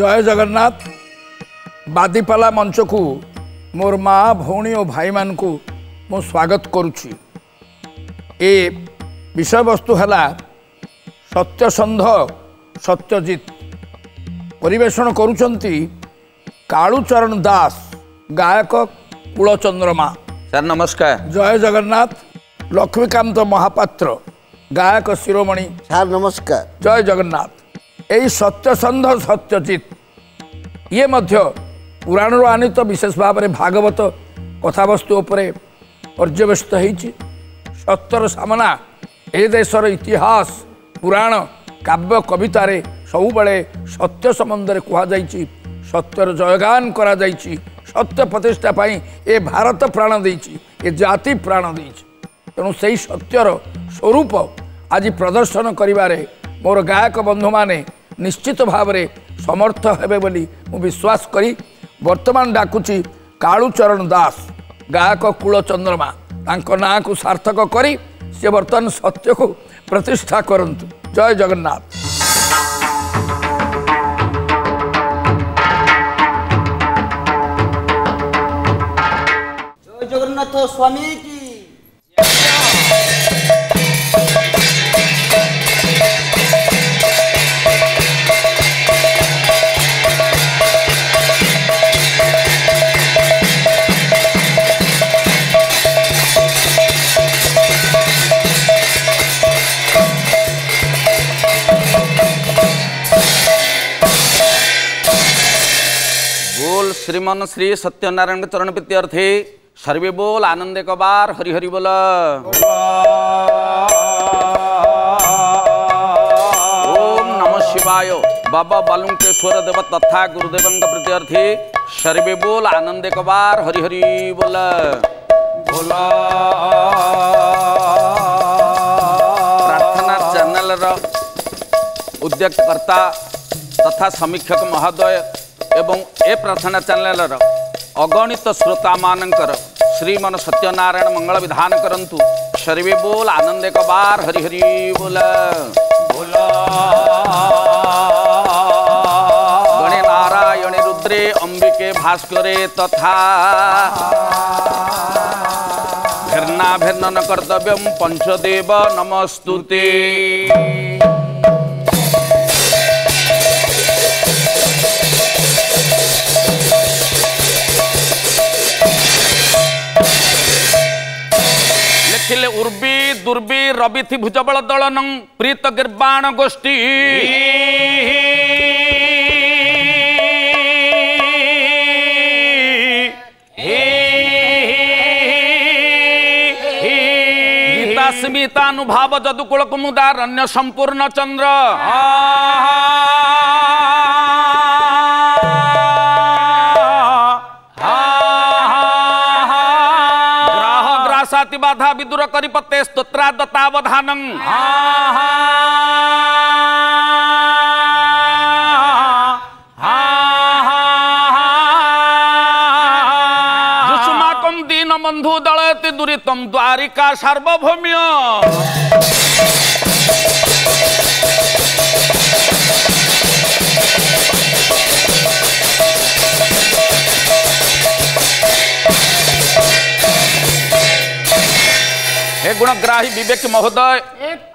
ଜୟ ଜଗନ୍ନାଥ ବାଦିପାଲା ମଞ୍ଚକୁ ମୋର ମା ଭଉଣୀ ଓ ଭାଇମାନଙ୍କୁ ମୁଁ ସ୍ୱାଗତ କରୁଛି ଏ ବିଷୟବସ୍ତୁ ହେଲା ସତ୍ୟସନ୍ଧ ସତ୍ୟଜିତ ପରିବେଷଣ କରୁଛନ୍ତି କାଳୁଚରଣ ଦାସ ଗାୟକ କୁଳଚନ୍ଦ୍ରମା ସାର୍ ନମସ୍କାର ଜୟ ଜଗନ୍ନାଥ ଲକ୍ଷ୍ମୀକାନ୍ତ ମହାପାତ୍ର ଗାୟକ ଶିରୋମଣି ସାର୍ ନମସ୍କାର ଜୟ ଜଗନ୍ନାଥ এই সত্যসন্ধ সত্যজিৎ ইয়ে মধ্যে পুরাণর আনিত বিশেষ ভাবে ভাগবত কথাবস্তু উপরে পর্যবেসিত হয়েছি সত্যর সামনা এ দেশর ইতিহাস পুরাণ কাব্য কবিতার সবুলে সত্য সম্বন্ধে কুহযাই সত্যর জয়গান করা যাই সত্য প্রতিষ্ঠা পাই এ ভারত প্রাণ দিয়েছি এ জাতি প্রাণ দিয়েছি তেমন সেই সত্যর স্বরূপ আজ প্রদর্শন করবার মোর গায়ক বন্ধু মানে ନିଶ୍ଚିତ ଭାବରେ ସମର୍ଥ ହେବେ ବୋଲି ମୁଁ ବିଶ୍ୱାସ କରି ବର୍ତ୍ତମାନ ଡାକୁଛି କାଳୁଚରଣ ଦାସ ଗାୟକ କୁଳ ଚନ୍ଦ୍ରମା ତାଙ୍କ ନାଁକୁ ସାର୍ଥକ କରି ସେ ବର୍ତ୍ତମାନ ସତ୍ୟକୁ ପ୍ରତିଷ୍ଠା କରନ୍ତୁ ଜୟ ଜଗନ୍ନାଥ ଜଗନ୍ନାଥ श्रीमन श्री सत्यनारायण चरण प्रत्यर्थे सर्वे बोल आनंदे कबार हरिहरि बोल ओम नमः शिवाय बाबा बालुकेश्वर देव तथा गुरुदेव प्रत्यर्थे सर्वे बोल आनंद कबार बार हरि बोल प्रार्थना चैनल उद्योगकर्ता तथा समीक्षक महोदय प्रार्थना चेल अगणित श्रोता श्रीमन सत्यनारायण मंगल विधान करंतु सरवि बोल आनंद कबार नारायण रुद्रे अंबिके भास्कर कर्तव्य पंचदेव नमस्तुते ଉର୍ବି ଦୁର୍ବି ରବିଥି ଭୁଜବଳ ଦଳନ ପ୍ରୀତ ଗିର୍ବାଣ ଗୋଷ୍ଠୀ ସ୍ମିତାନୁଭାବ ଯଦୁକୁଳ କୁମୁଦାରଣ୍ୟ ସମ୍ପୂର୍ଣ୍ଣ ଚନ୍ଦ୍ର यथा विदुर करिपते स्तोत्रा दत्तावधानं युष्माकं दीनबन्धु दलयति दुरितं द्वारिका सार्वभौम्य हे गुणग्राही विवेक महोदय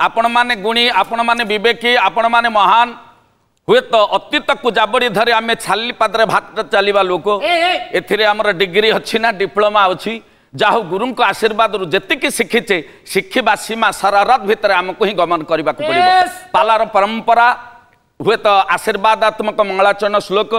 आपण माने गुणी आपण माने विवेकी आपण माने महान ହୁଏତ ଅତୀତକୁ ଜାବରି ଧରି ଆମେ ଛାଲି ପାଦରେ ଭାତ ଚାଲିବା ଲୋକ ଏଥିରେ ଆମର ଡିଗ୍ରୀ ଅଛି ନା ଡିପ୍ଲୋମା ଅଛି ଯାହା ହଉ ଗୁରୁଙ୍କ ଆଶୀର୍ବାଦରୁ ଯେତିକି ଶିଖିଛେ ଶିଖିବା ସୀମା ସାରା ରଥ ଭିତରେ ଆମକୁ ହିଁ ଗମନ କରିବାକୁ ପଡ଼ିବ ପାଲାର ପରମ୍ପରା ହୁଏତ ଆଶୀର୍ବାଦାତ୍ମକ ମଙ୍ଗଳାଚରଣ ଶ୍ଲୋକ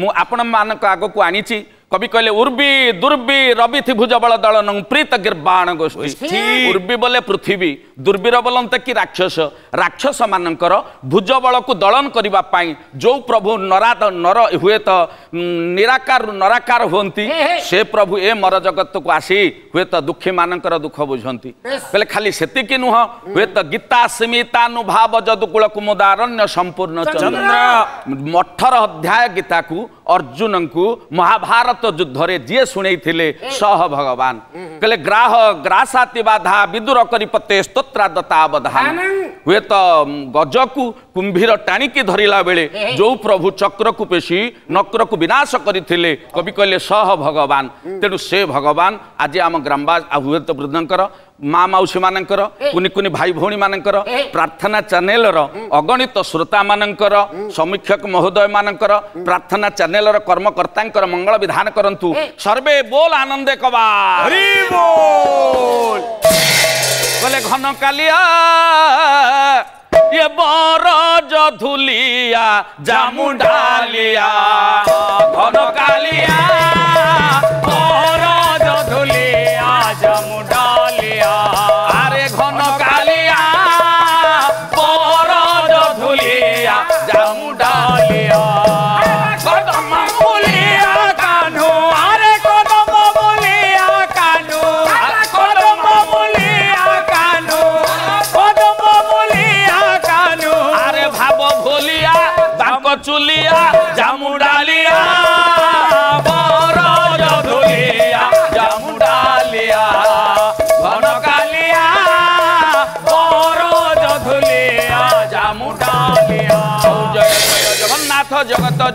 ମୁଁ ଆପଣମାନଙ୍କ ଆଗକୁ ଆଣିଛି কবি কহিলে উর্বি দুর্বি রবি ত্রিভুজ বল দল নং প্রীত গির্বাণ গোষ্ঠী উর্বি বলে পৃথিবী দুর্বীর বলন্তে কি রাক্ষস রাক্ষস মানকর ভুজ বলকু দলন করিবা পাই যৌ প্রভু নরা নর হুয়েত নিরাকার নরাকার হুঁতি সে প্রভু এ মর জগতকু আসি হুয়েত দুঃখী মানকর দুঃখ বুঝন্তি বলে খালি সেতিকি নুহ হুয়েত গীতা সীমিতানুভাব যদুকুল কুমুদারণ্য সম্পূর্ণ চন্দ্র মঠর অধ্যায় গীতাকু अर्जुन को महाभारत युद्ध जी शुणे सह भगवान हम्म। कहले ग्राह ग्रासाति विदुर करिपते स्तोत्रा दत्ता बधा हुए तो गज को कुंभीर टाणिकी धरला बेले जो प्रभु चक्र को पेशी नक्र को विनाश करते कवि कहले सह भगवान हम्म। तेणु से भगवान आज आम ग्रामवास हुए तो वृद्धर ମା ମାଉସୀ ମାନଙ୍କର କୁନି କୁନି ଭାଇ ଭଉଣୀ ମାନଙ୍କର ପ୍ରାର୍ଥନା ଚ୍ୟାନେଲର ଅଗଣିତ ଶ୍ରୋତା ମାନଙ୍କର ସମୀକ୍ଷକ ମହୋଦୟ ମାନଙ୍କର ପ୍ରାର୍ଥନା ଚ୍ୟାନେଲର କର୍ମକର୍ତ୍ତାଙ୍କର ମଙ୍ଗଳ ବିଧାନ କରନ୍ତୁ ସର୍ବେ ବୋଲ ଆନନ୍ଦ କବାଲେ ଘନ କାଲିଆ ଧୂଲିଆ ଘନ କାଲିଆ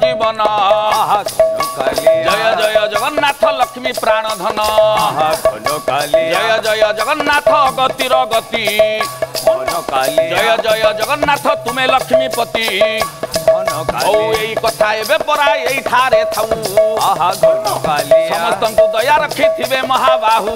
जीवन जय जय जगन्नाथ लक्ष्मी प्राण धन जय जय जगन्नाथ गतिर गति जय जय जगन्नाथ तुमे लक्ष्मी पति কথা এবে পরা এই ঠারে থাউ সমস্ত দয়া রক্ষি মহাবাহু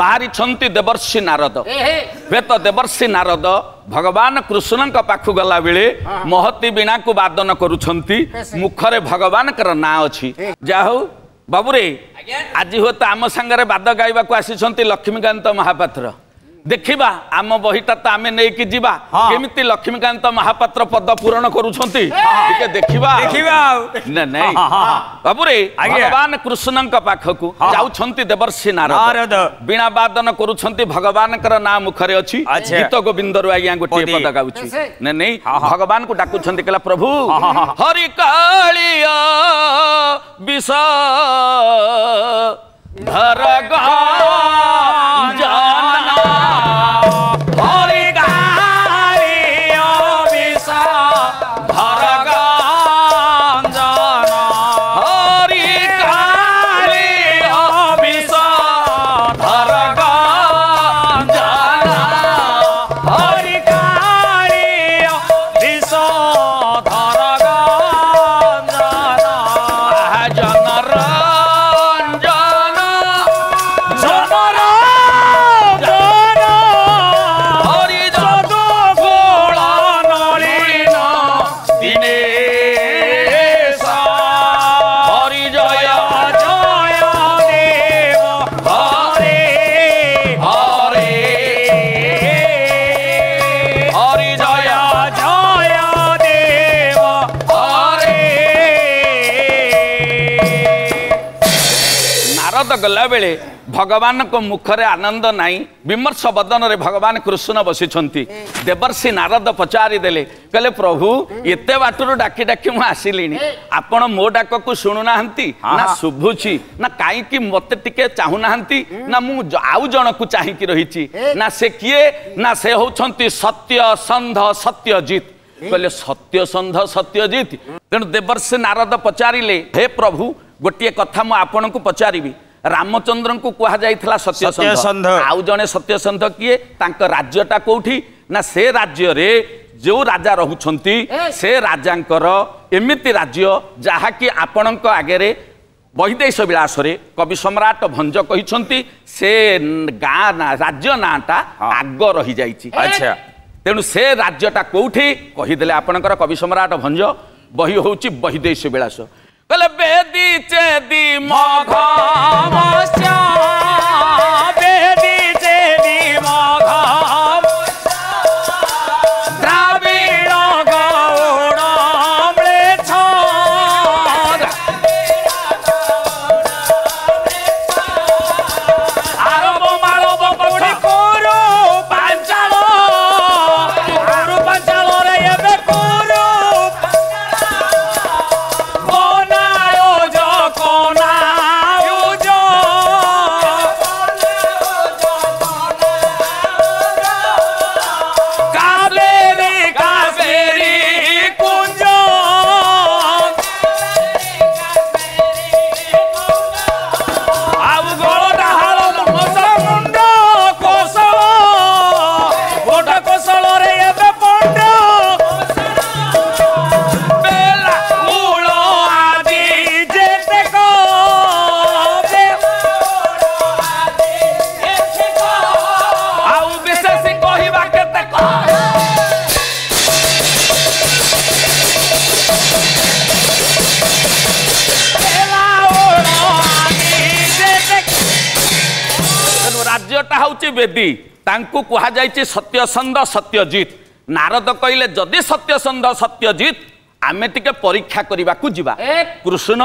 ବାହାରିଛନ୍ତି ଦେବର୍ଷି ନାରଦ ହୁଏତ ଦେବର୍ଷି ନାରଦ ଭଗବାନ କୃଷ୍ଣଙ୍କ ପାଖକୁ ଗଲାବେଳେ ମହତି ବିଣାକୁ ବାଦନ କରୁଛନ୍ତି ମୁଖରେ ଭଗବାନଙ୍କର ନାଁ ଅଛି ଯାହା ହଉ ବାବୁରେ ଆଜି ହୁଏତ ଆମ ସାଙ୍ଗରେ ବାଦ ଗାଇବାକୁ ଆସିଛନ୍ତି ଲକ୍ଷ୍ମୀକାନ୍ତ ମହାପାତ୍ର ଦେଖିବା ଆମ ବହିଟା ତ ଆମେ ନେଇକି ଯିବା କେମିତି ଲକ୍ଷ୍ମୀକାନ୍ତ ମହାପାତ୍ର ପଦ ପୂରଣ କରୁଛନ୍ତି ଟିକେ ଦେଖିବା ଦେଖିବା ନାଇଁ ବାବୁରେ ଭଗବାନ କୃଷ୍ଣଙ୍କ ପାଖକୁ ଯାଉଛନ୍ତି ଦେବର୍ଷି ନାରଦ ବୀଣା ବାଦନ କରୁଛନ୍ତି ଭଗବାନଙ୍କର ନାଁ ମୁଖରେ ଅଛି ଗୀତ ଗୋବିନ୍ଦରୁ ଆଜ୍ଞା ଗୋଟିଏ ପଦ ଗାଉଛି ନାଇଁ ଭଗବାନଙ୍କୁ ଡାକୁଛନ୍ତି କହିଲା ପ୍ରଭୁ ହରି କାଳିଆ ବିଷ भरगा जाना ଭଗବାନଙ୍କ ମୁଖରେ ଆନନ୍ଦ ନାହିଁ ବିମର୍ଷ ବଦନରେ ଭଗବାନ କୃଷ୍ଣ ବସିଛନ୍ତି ଦେବର୍ଷି ନାରଦ ପଚାରି ଦେଲେ କହିଲେ ପ୍ରଭୁ ଏତେ ବାଟରୁ ଡାକି ଡାକି ମୁଁ ଆସିଲିଣି ଆପଣ ମୋ ଡାକକୁ ଶୁଣୁନାହାନ୍ତି ନା ଶୁଭୁଛି ନା କାହିଁକି ମୋତେ ଟିକେ ଚାହୁଁନାହାନ୍ତି ନା ମୁଁ ଆଉ ଜଣକୁ ଚାହିଁକି ରହିଛି ନା ସେ କିଏ ନା ସେ ହେଉଛନ୍ତି ସତ୍ୟ ସନ୍ଧ ସତ୍ୟଜିତ କହିଲେ ସତ୍ୟ ସନ୍ଧ ସତ୍ୟଜିତ ତେଣୁ ଦେବର୍ଷି ନାରଦ ପଚାରିଲେ ହେ ପ୍ରଭୁ ଗୋଟିଏ କଥା ମୁଁ ଆପଣଙ୍କୁ ପଚାରିବି ରାମଚନ୍ଦ୍ରଙ୍କୁ କୁହାଯାଇଥିଲା ସତ୍ୟସନ୍ଧ ଆଉ ଜଣେ ସତ୍ୟସନ୍ଧ କିଏ ତାଙ୍କ ରାଜ୍ୟଟା କୋଉଠି ନା ସେ ରାଜ୍ୟରେ ଯେଉଁ ରାଜା ରହୁଛନ୍ତି ସେ ରାଜାଙ୍କର ଏମିତି ରାଜ୍ୟ ଯାହାକି ଆପଣଙ୍କ ଆଗରେ ବହିଦେଶ ବିଳାସରେ କବି ସମ୍ରାଟ ଭଞ୍ଜ କହିଛନ୍ତି ସେ ଗାଁ ରାଜ୍ୟ ନାଁଟା ଆଗ ରହିଯାଇଛି ଆଚ୍ଛା ତେଣୁ ସେ ରାଜ୍ୟଟା କୋଉଠି କହିଦେଲେ ଆପଣଙ୍କର କବି ସମ୍ରାଟ ଭଞ୍ଜ ବହି ହେଉଛି ବହିଦେଶ ବିଳାସ बेदी चेदी मोघा श्याम ହେଉଛି ବେଦୀ ତାଙ୍କୁ କୁହାଯାଇଛି ସତ୍ୟସନ୍ଧ ସତ୍ୟଜିତ ନାରଦ କହିଲେ ଯଦି ସତ୍ୟସନ୍ଧ ସତ୍ୟଜିତ ଆମେ ଟିକେ ପରୀକ୍ଷା କରିବାକୁ ଯିବା କୃଷ୍ଣ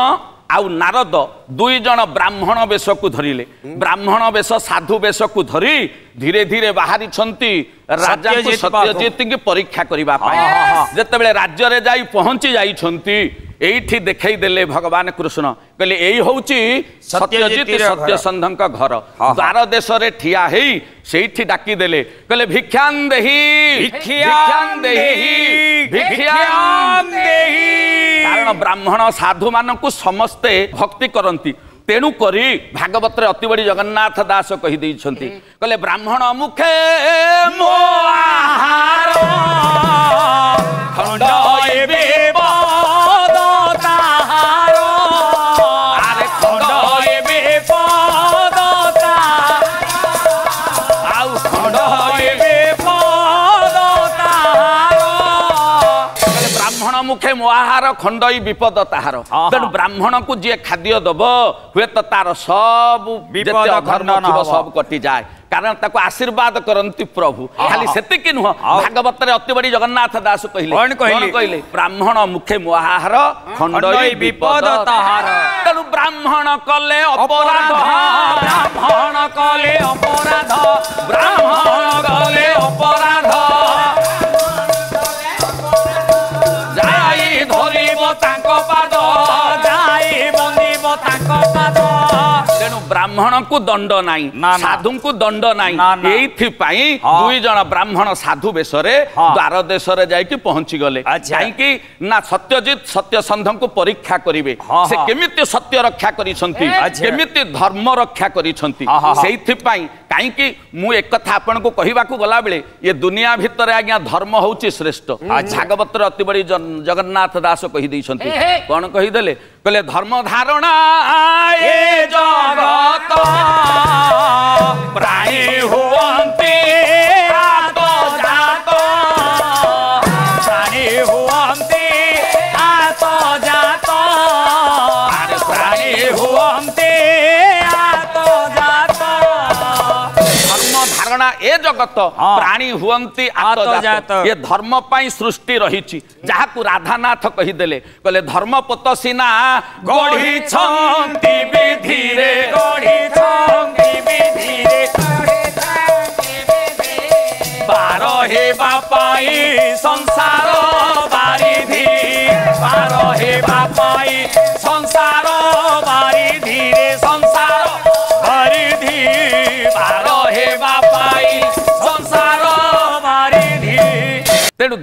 ଆଉ ନାରଦ ଦୁଇ ଜଣ ବ୍ରାହ୍ମଣ ବେଶକୁ ଧରିଲେ ବ୍ରାହ୍ମଣ ବେଶ ସାଧୁ ବେଶକୁ ଧରି ଧୀରେ ଧୀରେ ବାହାରିଛନ୍ତି ରାଜା ସତ୍ୟଜିତଙ୍କୁ ପରୀକ୍ଷା କରିବା ପାଇଁ ଯେତେବେଳେ ରାଜ୍ୟରେ ଯାଇ ପହଞ୍ଚି ଯାଇଛନ୍ତି ଏଇଠି ଦେଖେଇ ଦେଲେ ଭଗବାନ କୃଷ୍ଣ କହିଲେ ଏଇ ହଉଛି ସତ୍ୟଜିତ ସତ୍ୟସନ୍ଧଙ୍କ ଘର ଦ୍ୱାର ଦେଶରେ ଠିଆ ହେଇ ସେଇଠି ଡାକି ଦେଲେ କହିଲେ ଭିକ୍ଷାନ ଦେହି ଭିକ୍ଷାନ ଦେହି ଭିକ୍ଷାନ ଦେହି କାରଣ ବ୍ରାହ୍ମଣ ସାଧୁମାନଙ୍କୁ ସମସ୍ତେ ଭକ୍ତି କରନ୍ତି ତେଣୁ କରି ଭାଗବତରେ ଅତି ବଡ଼ି ଜଗନ୍ନାଥ ଦାସ କହିଦେଇଛନ୍ତି କହିଲେ ବ୍ରାହ୍ମଣ ମୁଖେ ମୋ ଆହାର ଖଣ୍ଡ ଏବେ ଆହାର ଖଣ୍ଡଇ ବିପଦ ତାହାର ତେଣୁ ବ୍ରାହ୍ମଣକୁ ଯିଏ ଖାଦ୍ୟ ଦେବ ହୁଏତ ତାର ସବୁ ଧର୍ମ ଥିବ ସବୁ କଟିଯାଏ କାରଣ ତାକୁ ଆଶୀର୍ବାଦ କରନ୍ତି ପ୍ରଭୁ ଖାଲି ସେତିକି ନୁହଁ ଭାଗବତରେ ଅତିବଡ଼ି ଜଗନ୍ନାଥ ଦାସ କହିଲେ କହିଲେ ବ୍ରାହ୍ମଣ ମୁଖେ ମୁହାହାର ଖଣ୍ଡଇ ବିପଦ ତାହାର ତେଣୁ ବ୍ରାହ୍ମଣ କଲେ ଅପରାଧ ବ୍ରାହ୍ମଣ କଲେ ଅପରାଧ ବ୍ରାହ୍ମଣ କଲେ ଅପରାଧ ব্রাহ্মণ কু দণ্ড নাই সাধু কু দণ্ড নাই এইথিপাই দুই জন ব্রাহ্মণ সাধু বেশরে দ্বার দেশরে যাইকি পৌঁছি গলে যাইকি না সত্যজিৎ সত্যসন্ধু পরীক্ষা করিবে সে কেমিতি সত্য রক্ষা করিছন্তি কেমিতি ধর্ম রক্ষা করিছন্তি সেইথিপাই कहीं मुझा आपन को कहवाकू गला बेले ये दुनिया भितर आज्ञा धर्म हूँ श्रेष्ठ भागवत अति बड़ी जगन्नाथ दास कहीदे कौन कहीदे कहले धर्म धारणा प्राणी हमें ଅନ୍ତର୍ଗତ ପ୍ରାଣୀ ହୁଅନ୍ତି ଆତ୍ମଜାତ ଏ ଧର୍ମ ପାଇଁ ସୃଷ୍ଟି ରହିଛି ଯାହାକୁ ରାଧାନାଥ କହିଦେଲେ କହିଲେ ଧର୍ମ ପୋତ ସିନା ଗଢିଛନ୍ତି ବିଧିରେ ପାର ହେବା ପାଇଁ ସଂସାର ପାରିଧି ପାର ହେବା ପାଇଁ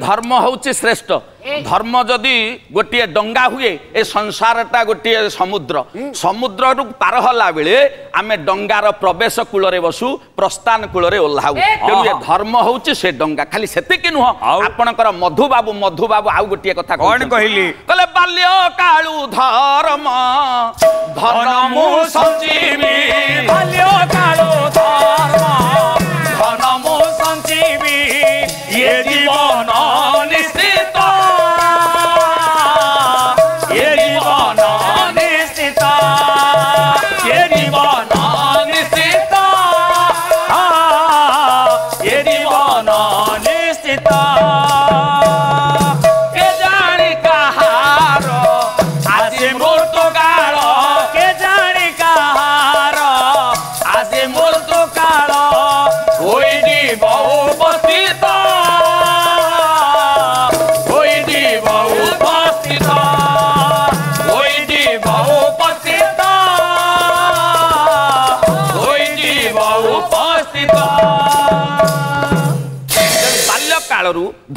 ଧର୍ମ ହେଉଛି ଶ୍ରେଷ୍ଠ ଧର୍ମ ଯଦି ଗୋଟିଏ ଡଙ୍ଗା ହୁଏ ଏ ସଂସାରଟା ଗୋଟିଏ ସମୁଦ୍ର ସମୁଦ୍ରରୁ ପାର ହେଲା ବେଳେ ଆମେ ଡଙ୍ଗାର ପ୍ରବେଶ କୂଳରେ ବସୁ ପ୍ରସ୍ଥାନ କୂଳରେ ଓହ୍ଲାଉ ତେଣୁ ଏ ଧର୍ମ ହେଉଛି ସେ ଡଙ୍ଗା ଖାଲି ସେତିକି ନୁହଁ ଆପଣଙ୍କର ମଧୁବାବୁ ମଧୁବାବୁ ଆଉ ଗୋଟିଏ କଥା କଣ କହିଲି କହିଲେ ବାଲ୍ୟ କାଳୁ ଧର୍ମ ଧର୍ମ ଧର୍ମ ସଞ୍ଜୀବି ଇଏ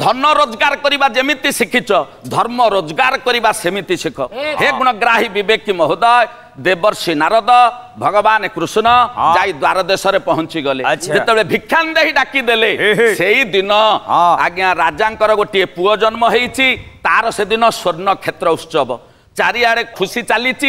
ধন রোজগার করা যেমিতি শিখিছ ধর্ম রোজগার করা সেমিতি শিখ হে গুণগ্রাহী বিবেকী মহোদয় দেবর্ষি নারদ ভগবান কৃষ্ণ হ্যাঁ। যাই দ্বার দেশে পৌঁছি গলে যেতবে ভিক্ষান্দেহী ডাকি দেলে সেই দিন আজ্ঞা রাজাঙ্কর গোটিয়ে পুয় জন্ম হয়েছি তার সেদিন স্বর্ণ ক্ষেত্র উৎসব চারিআড়ে খুশি চালিছি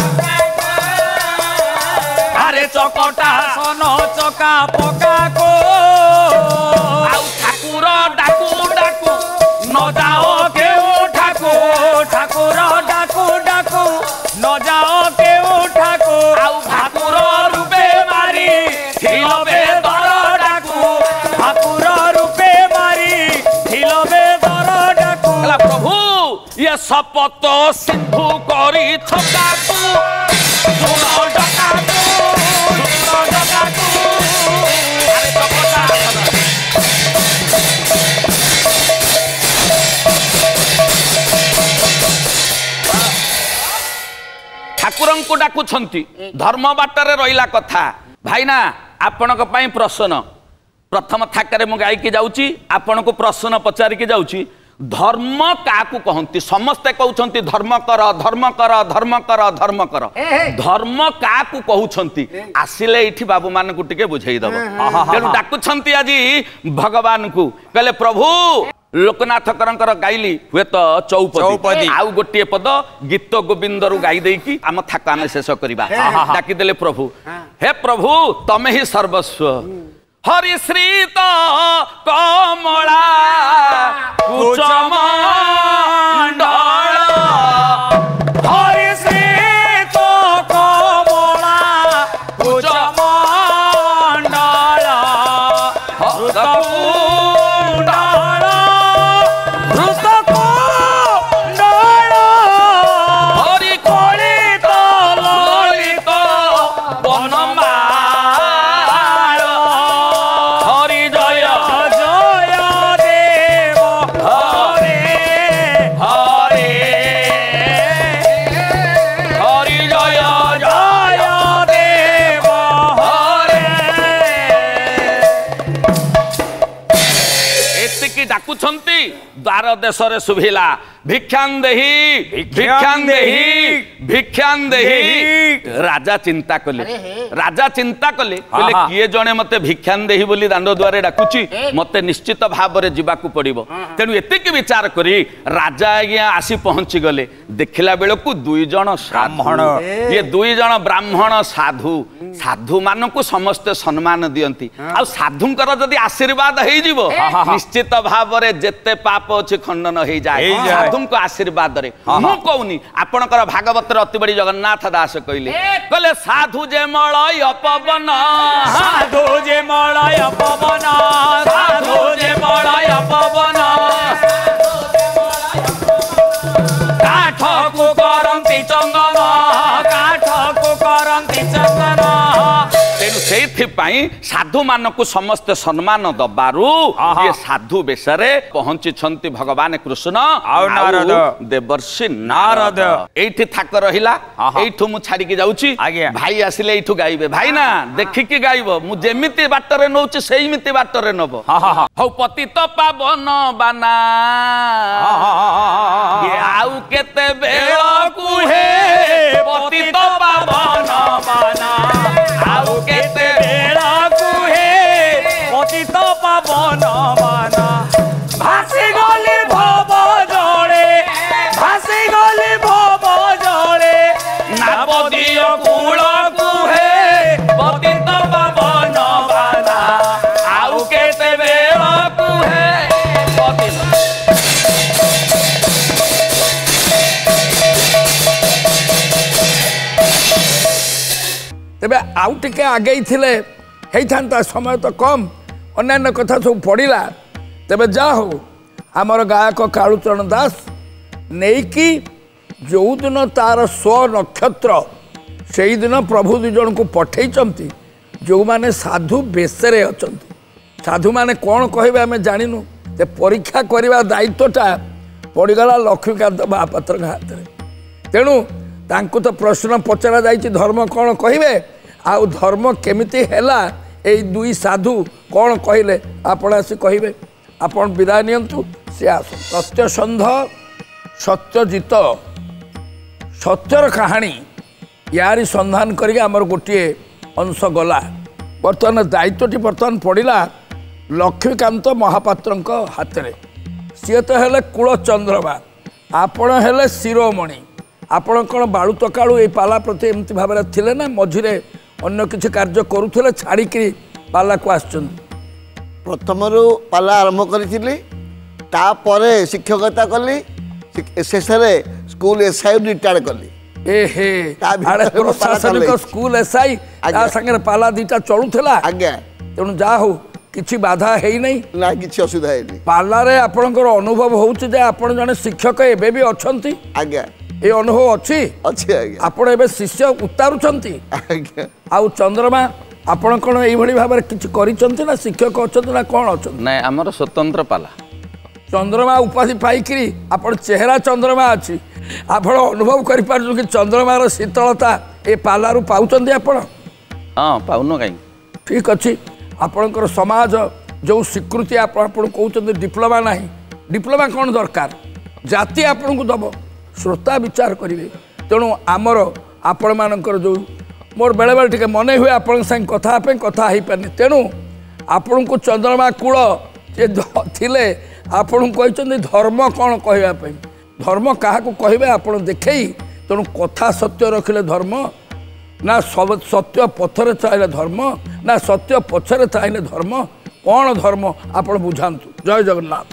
ଚକଟା ସନ ଚକା ପକା କୋ ଆଉ ଠାକୁର ଡାକୁ ଡାକୁ ନ ଯାଅ କେଉଁଠାକୁ ଠାକୁର ଡାକୁ ଡାକୁ ନ ଯାଅ କେଉଁଠାକୁ ଆଉ ଠାକୁର ରୂପେ ମାରି ଥିଲବେ ଦର ଡାକୁ ଠାକୁର ରୂପେ ମାରି ଥିଲବେ ଦର ଡାକୁ ହେଲା ପ୍ରଭୁ ଇଏ ଶପଥ ସିନ୍ଧୁ କରି ଥକାକୁ को डाकुंट धर्म बाटर रहा कथा भाईना आपण प्रश्न प्रथम थाकर मुझे जाऊँगी आपण को प्रश्न पचारिकी जाऊँगी धर्म क्या कहती समस्ते कहते धर्म कर धर्म कर धर्म कर धर्म कर धर्म क्या कहते आसिले ये बाबू मान बुझेदब तेणु डाकुंट आज भगवान को कहले प्रभु ଲୋକନାଥ କରଙ୍କର ଗାଇଲି ହୁଏତ ଚୌପଦୀ ଆଉ ଗୋଟିଏ ପଦ ଗୀତ ଗୋବିନ୍ଦରୁ ଗାଇ ଦେଇକି ଆମ ଥାକ ଆମେ ଶେଷ କରିବା ଡାକିଦେଲେ ପ୍ରଭୁ ହେ ପ୍ରଭୁ ତମେ ହିଁ ସର୍ବସ୍ୱ ହରିଶ୍ରୀତ କମଳା କୁଚମଣ୍ଡଳ বার দেশে শুভিলা ভিক্ষান দেহি ভিক্ষান দেহি ভিক্ষান দেহি রাজা চিন্তা কলে রাজা চিন্তা কলে কলে কিয়ে জনে মতে ভিক্ষান দেহি বলি দাণ্ড দুয়ারে ডাকুচি মতে নিশ্চিত ভাবরে যাওয়া পড়ব তেণু এতিকি বিচার করি রাজা আজ্ঞা আসি পৌঁছি গলে দেখিলা বেলকু দুই জন ব্রাহ্মণ ইয়ে দুই জন ব্রাহ্মণ সাধু সাধু মানুষ সমস্ত সম্মান দিকে আধুঙ্কর যদি আশীর্বাদ হয়েযিব নিশ্চিত ভাবরে যেতে পাপ অছি খণ্ডন হয়ে যায় সাধুঙ্ক আশীর্বাদরে মু আপনকর আপনার ভাগবতের অতিবড়ি জগন্নাথ দাস কইলে कले साधु जे मलय पवन साधु जे मलय पवन साधु जे मलय पवन ପାଇଁ ସାଧୁମାନଙ୍କୁ ସମସ୍ତେ ସମ୍ମାନ ଦବାରୁ ସାଧୁ ବେଶରେ ପହଞ୍ଚିଛନ୍ତି ଭଗବାନ କୃଷ୍ଣ ଆଉ ନାରଦ ଦେବର୍ଷି ନାରଦ ଏଇଠି ଥାକ ରହିଲା ଏଇଠୁ ମୁଁ ଛାଡିକି ଯାଉଛି ଭାଇ ଆସିଲେ ଏଇଠୁ ଗାଇବେ ଭାଇ ନା ଦେଖିକି ଗାଇବ ମୁଁ ଯେମିତି ବାଟରେ ନଉଛି ସେଇମିତି ବାଟରେ ନବ ହଉ ପତିତ ପାବନ ବାନା ଆଉ କେତେ ବେଳକୁ ହେ ପତିତ ପାବନ ବାନା ଆଉ କେତେ ତେବେ ଆଉ ଟିକେ ଆଗେଇଥିଲେ ହେଇଥାନ୍ତା ସମୟ ତ କମ୍ ଅନ୍ୟାନ୍ୟ କଥା ସବୁ ପଡ଼ିଲା ତେବେ ଯାହା ହଉ ଆମର ଗାୟକ କାଳୁଚରଣ ଦାସ ନେଇକି ଯେଉଁଦିନ ତା'ର ସ୍ୱ ନକ୍ଷତ୍ର ସେଇଦିନ ପ୍ରଭୁ ଦୁଇ ଜଣଙ୍କୁ ପଠେଇଛନ୍ତି ଯେଉଁମାନେ ସାଧୁ ବେଶରେ ଅଛନ୍ତି ସାଧୁମାନେ କ'ଣ କହିବେ ଆମେ ଜାଣିନୁ ଯେ ପରୀକ୍ଷା କରିବା ଦାୟିତ୍ୱଟା ପଡ଼ିଗଲା ଲକ୍ଷ୍ମୀକାନ୍ତ ମହାପାତ୍ରଙ୍କ ହାତରେ ତେଣୁ ତାଙ୍କୁ ତ ପ୍ରଶ୍ନ ପଚରାଯାଇଛି ଧର୍ମ କ'ଣ କହିବେ ଆଉ ଧର୍ମ କେମିତି ହେଲା ଏଇ ଦୁଇ ସାଧୁ କ'ଣ କହିଲେ ଆପଣ ଆସି କହିବେ ଆପଣ ବିଦାୟ ନିଅନ୍ତୁ ସିଏ ଆସୁ ସତ୍ୟସନ୍ଧ ସତ୍ୟଜିତ ସତ୍ୟର କାହାଣୀ ୟାରି ସନ୍ଧାନ କରିକି ଆମର ଗୋଟିଏ ଅଂଶ ଗଲା ବର୍ତ୍ତମାନ ଦାୟିତ୍ୱଟି ବର୍ତ୍ତମାନ ପଡ଼ିଲା ଲକ୍ଷ୍ମୀକାନ୍ତ ମହାପାତ୍ରଙ୍କ ହାତରେ ସିଏ ତ ହେଲେ କୁଳଚନ୍ଦ୍ରମା ଆପଣ ହେଲେ ଶିରୋମଣି ଆପଣ କ'ଣ ବାଳୁ ତକାଳୁ ଏଇ ପାଲା ପ୍ରତି ଏମିତି ଭାବରେ ଥିଲେ ନା ମଝିରେ ଅନ୍ୟ କିଛି କାର୍ଯ୍ୟ କରୁଥିଲେ ଛାଡ଼ିକିରି ପାଲାକୁ ଆସୁଛନ୍ତି ପ୍ରଥମରୁ ପାଲା ଆରମ୍ଭ କରିଥିଲି ତାପରେ ଶିକ୍ଷକତା କଲି ଶେଷରେ ସ୍କୁଲ ଏସ୍ଆଇ ରିଟାୟାର୍ଡ଼ କଲି ଏହେ ପ୍ରଶାସନିକ ସ୍କୁଲ ଏସ୍ଆଇ ତା ସାଙ୍ଗରେ ପାଲା ଦୁଇଟା ଚଳୁଥିଲା ଆଜ୍ଞା ତେଣୁ ଯାହା ହଉ କିଛି ବାଧା ହେଇନାହିଁ ନା କିଛି ଅସୁବିଧା ହେଇନି ପାଲାରେ ଆପଣଙ୍କର ଅନୁଭବ ହେଉଛି ଯେ ଆପଣ ଜଣେ ଶିକ୍ଷକ ଏବେ ବି ଅଛନ୍ତି ଆଜ୍ଞା ଏ ଅନୁଭବ ଅଛି ଅଛି ଆଜ୍ଞା ଆପଣ ଏବେ ଶିଷ୍ୟ ଉତାରୁଛନ୍ତି ଆଉ ଚନ୍ଦ୍ରମା ଆପଣ କ'ଣ ଏଇଭଳି ଭାବରେ କିଛି କରିଛନ୍ତି ନା ଶିକ୍ଷକ ଅଛନ୍ତି ନା କ'ଣ ଅଛନ୍ତି ନାଇଁ ଆମର ସ୍ୱତନ୍ତ୍ର ପାଲା ଚନ୍ଦ୍ରମା ଉପାଧି ପାଇକିରି ଆପଣ ଚେହେରା ଚନ୍ଦ୍ରମା ଅଛି ଆପଣ ଅନୁଭବ କରିପାରୁଛନ୍ତି କି ଚନ୍ଦ୍ରମାର ଶୀତଳତା ଏ ପାଲାରୁ ପାଉଛନ୍ତି ଆପଣ ହଁ ପାଉନ କାହିଁକି ଠିକ୍ ଅଛି ଆପଣଙ୍କର ସମାଜ ଯେଉଁ ସ୍ୱୀକୃତି ଆପଣ ଆପଣ କହୁଛନ୍ତି ଡିପ୍ଲୋମା ନାହିଁ ଡିପ୍ଲୋମା କ'ଣ ଦରକାର ଜାତି ଆପଣଙ୍କୁ ଦେବ ଶ୍ରୋତା ବିଚାର କରିବେ ତେଣୁ ଆମର ଆପଣମାନଙ୍କର ଯେଉଁ ମୋର ବେଳେବେଳେ ଟିକେ ମନେ ହୁଏ ଆପଣଙ୍କ ସାଙ୍ଗେ କଥା ହେବା ପାଇଁ କଥା ହେଇପାରୁନି ତେଣୁ ଆପଣଙ୍କୁ ଚନ୍ଦ୍ରମା କୂଳ ଯେ ଥିଲେ ଆପଣଙ୍କୁ କହିଛନ୍ତି ଧର୍ମ କ'ଣ କହିବା ପାଇଁ ଧର୍ମ କାହାକୁ କହିବେ ଆପଣ ଦେଖେଇ ତେଣୁ କଥା ସତ୍ୟ ରଖିଲେ ଧର୍ମ ନା ସତ୍ୟ ପଥରେ ଚାହିଁଲେ ଧର୍ମ ନା ସତ୍ୟ ପଛରେ ଚାହିଁଲେ ଧର୍ମ କ'ଣ ଧର୍ମ ଆପଣ ବୁଝାନ୍ତୁ ଜୟ ଜଗନ୍ନାଥ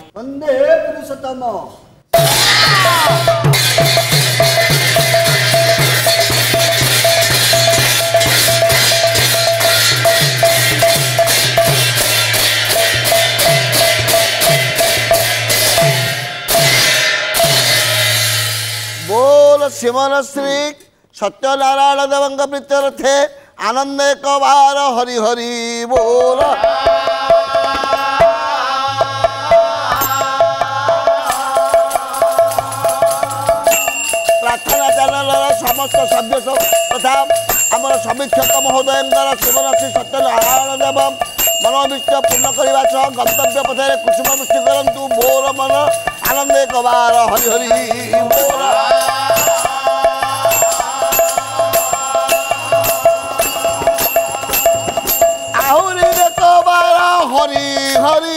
ସତ୍ୟନାରାୟଣ ଦେବଙ୍କ ପ୍ରୀତ ରଥେ ଆନନ୍ଦ ଏକ ବାର ହରି ହରି ବୋଲ সমস্ত সভ্য তথা আমার সমীক্ষক মহোদয় দ্বারা শিবরাশি সত্য নারায়ণ দেব মনোবিষ্ট পূর্ণ করা সহ গন্তব্য পথে কুসুম বৃষ্টি করতু মোর মন আনন্দে কবার হরিহরি মোরা হরি হরি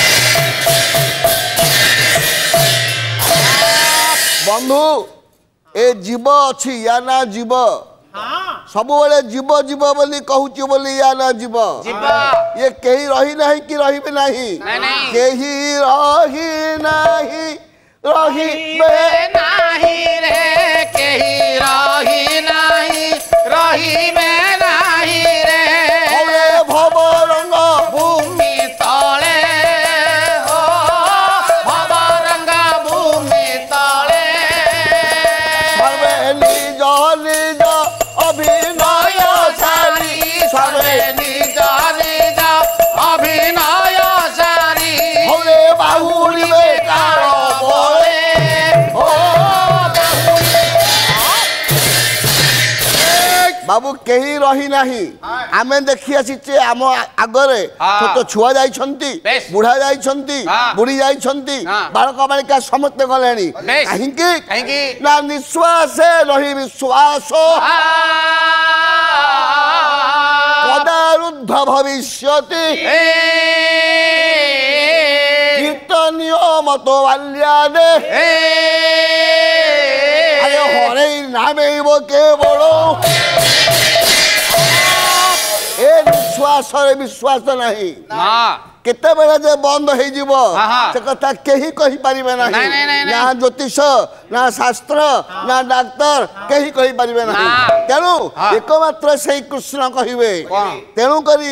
বন্ধু এ জীব অছি ইয়া না জীব ସବୁବେଳେ ଯିବ ଯିବ ବୋଲି କହୁଛି ବୋଲି ୟା ନା ଯିବ ଇଏ କେହି ରହି ନାହିଁ କି ରହିବେ ନାହିଁ କେହି ରହି ନାହିଁ ରହିବେ ନାହିଁ ରେ କେହି ରହି ନାହିଁ ରହିବେ কেহি রহি নাহি আমি দেখি আসিছে আম ছোট ছুয়া যাইছন্তি বুড়া যাইছন্তি বুড়ি যাইছন্তি বালক বালিকা সমস্তে গলেনি কাহিকি না নিঃশ্বাসে রহি বিশ্বাস কদারুদ্ধ ভবিষ্যতি কীর্তনীয় মতো বাল্যাদে হরের নামে কে বড় এ বিশ্বাসরে বিশ্বাস ନାହିଁ না କେତେବେଳେ ଯେ ବନ୍ଦ ହେଇଯିବ ସେ କଥା କେହି କହିପାରିବେ ନାହିଁ ନା ଜ୍ୟୋତିଷ ନା ଶାସ୍ତ୍ର ନା ଡାକ୍ତର କେହି କହିପାରିବେ ନାହିଁ ତେଣୁ ଏକମାତ୍ର ସେଇ କୃଷ୍ଣ କହିବେ ତେଣୁକରି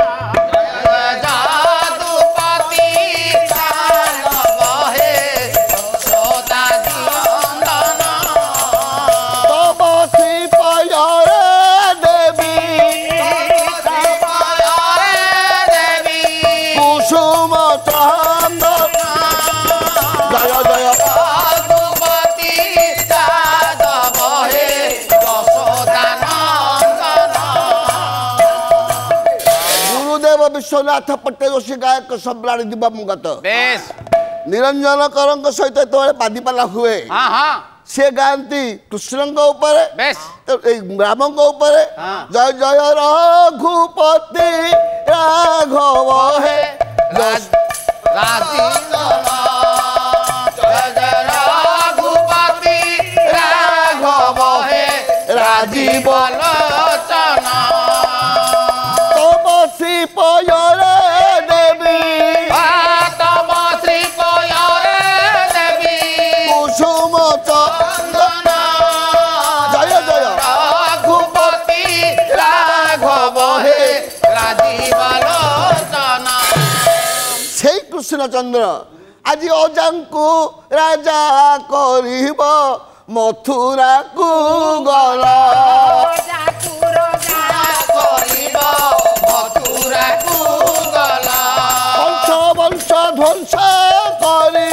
ବିଶ୍ୱନାଥ ପଟ୍ଟେଯୋଶୀଙ୍କ ସମ୍ରାଟ ଦିବାବୁଙ୍କ ତ ନିରଞ୍ଜନ କରଙ୍କ ସହିତ ଯେତେବେଳେ ପାଦିପାଲା ହୁଏ ସେ ଗାଆନ୍ତି କୃଷ୍ଣଙ୍କ ଉପରେ ଏଇ ରାମଙ୍କ ଉପରେ ଜୟ ଜୟ ରଘୁପତି ରାଘବ ହେ ରାଜୀବ କୃଷ୍ଣଚନ୍ଦ୍ର ଆଜି ଅଜାଙ୍କୁ ରାଜା କରିବ ମଥୁରାକୁ ଗଲା ধ্বংস ধ্বংস করে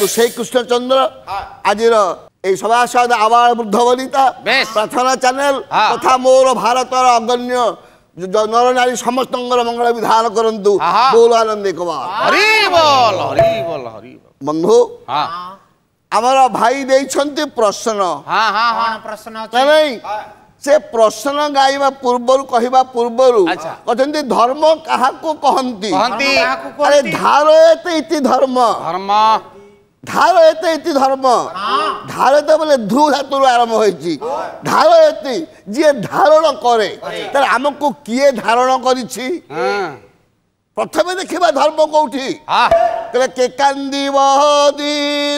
কিন্তু সেই কৃষ্ণচন্দ্র হ্যাঁ। আজির এই সভাসদ বৃদ্ধ বনিতা প্রার্থনা চ্যানেল হ্যাঁ। তথা মোর ভারতর অগণ্য নরনারী নারী সমস্তঙ্কর মঙ্গল বিধান করন্তু বৌল আনন্দে কুমার বন্ধু হ্যাঁ। আমার ভাই দিয়েছেন প্রশ্ন নাই সে প্রশ্ন গাইবা পূর্বরু কহিবা পূর্বরু কহନ୍ତି ধর্ম কাহাকু কহନ୍ତି আরে ধারয়তে ইতি ধর্ম ধর্ম ধার এতে এটি ধর্ম ধার এতে বলে ধু ধাতুর আরম্ভ হয়েছি ধার এতে যে ধারণ করে তাহলে আমাকে কিয়ে ধারণ করেছি প্রথমে দেখিবা ধর্ম কোটি তাহলে কে কান্দি